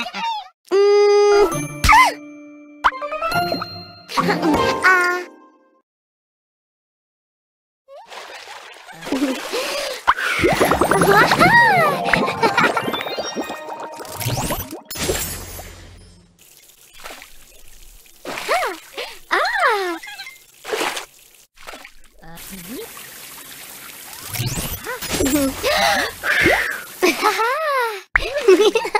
Mm. Ha ah. ha! Ah.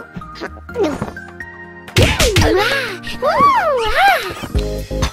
うわうわ